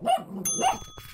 Woof, woof, woof.